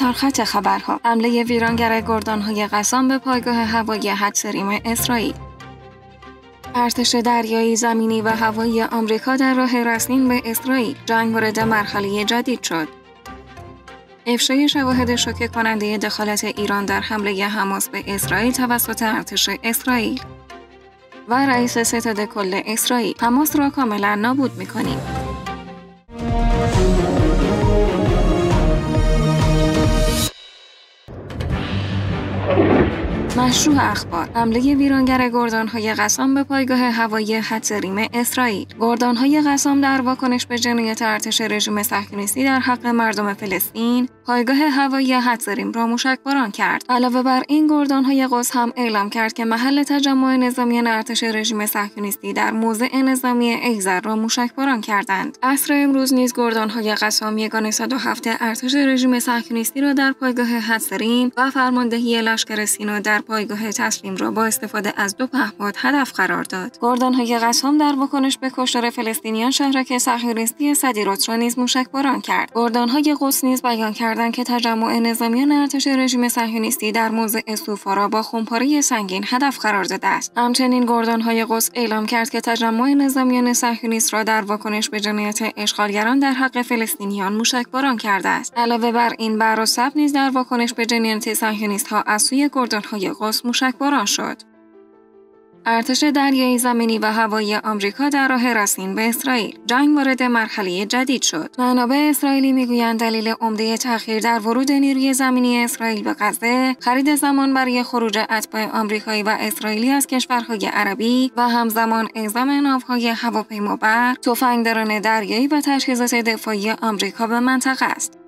سرخط خبرها. حمله ویرانگر گردانهای قسام به پایگاه هوایی حدسریم اسرائیل. ارتش دریایی زمینی و هوایی آمریکا در راه رسمین به اسرائیل. جنگ وارد مرحله جدید شد. افشای شواهد شوکه کننده دخالت ایران در حمله حماس به اسرائیل توسط ارتش اسرائیل. و رئیس ستاد کل اسرائیل. حماس را کاملا نابود می‌کنیم. مشروع اخبار. حمله ویرانگر گردانهای قسام به پایگاه هوایی حتریم اسرائیل. گردانهای قسام در واکنش به جنایت ارتش رژیم صهیونیستی در حق مردم فلسطین پایگاه هوایی حتریم را موشکباران کرد. علاوه بر این گردانهای قدس هم اعلام کرد که محل تجمع نظامیان ارتش رژیم صهیونیستی در موضع نظامی ایزر را موشکباران کردند. عصر امروز نیز گردانهای قسام یگان 107 ارتش رژیم صهیونیستی را در پایگاه حتریم و فرماندهی لشکر سینا در پایگاه تسلیم را با استفاده از دو پهپاد هدف قرار داد. های قسام در واکنش به کشتار فلسطینیان شهرک صهیونیستی صدیرات را نیز موشکباران کرد. های قدس نیز بیان کردند که تجمع نظامیان ارتش رژیم صهیونیستی در موضع سوفا با خمپاره سنگین هدف قرار داده است. همچنین های قدس اعلام کرد که تجمع نظامیان صهیونیست را در واکنش به جنایت اشغالگران در حق فلسطینیان موشکباران کرده است. علاوه بر این بر نیز در واکنش به جنایت صهیونیستها از سوی های قدس موشکباران شد. ارتش دریایی زمینی و هوایی آمریکا در راه رسین به اسرائیل. جنگ وارد مرحله جدید شد. منابع اسرائیلی می‌گویند دلیل عمده تأخیر در ورود نیروی زمینی اسرائیل به غزه خرید زمان برای خروج اتباع آمریکایی و اسرائیلی از کشورهای عربی و همزمان اعزام ناوهای هواپیمابر تفنگداران دریایی و تجهیزات دفاعی آمریکا به منطقه است.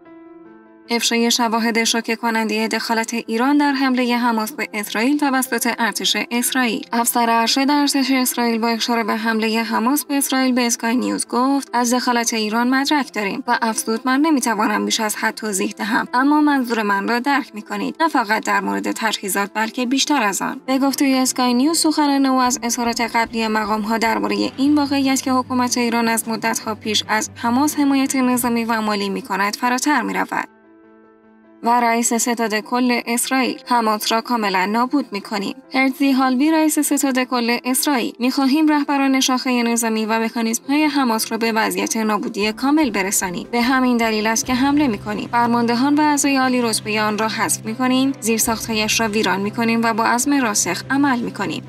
افشای شواهد شوکه کننده دخالت ایران در حمله حماس به اسرائیل توسط ارتش اسرائیل. افسر ارشد ارتش اسرائیل با اشاره به حمله حماس به اسرائیل به اسکای نیوز گفت از دخالت ایران مدرک داریم و افزود من نمی‌توانم بیش از حد توضیح دهم اما منظور من را درک می‌کنید. نه فقط در مورد تجهیزات بلکه بیشتر از آن. به گفته اسکای نیوز سخنان او از اظهارات قبلی مقام ها درباره این واقعیت که حکومت ایران از مدت پیش از حماس حمایت نظامی و مالی می کند فراتر می و رئیس ستاد کل اسرائیل حماس را کاملا نابود می‌کنیم. هرزی هالبی رئیس ستاد کل اسرائیل می‌خواهیم رهبران شاخه نظامی و مکانیزم های حماس را به وضعیت نابودی کامل برسانیم. به همین دلیل است که حمله می‌کنیم. فرماندهان و اعضای عالی رتبه آن را حذف می‌کنیم. زیرساختهایش را ویران می‌کنیم و با عزم راسخ عمل می‌کنیم.